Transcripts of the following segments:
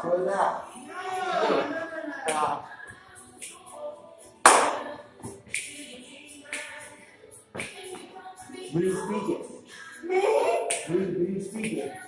Pull that? speak it. Breathe, breathe, speak it.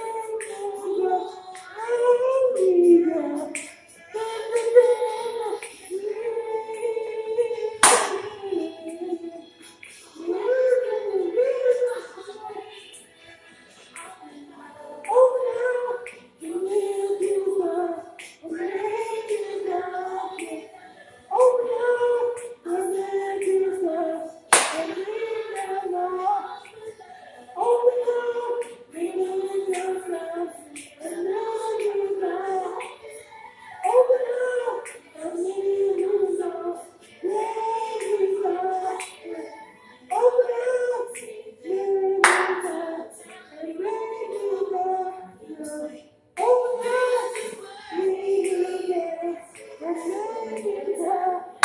Yeah.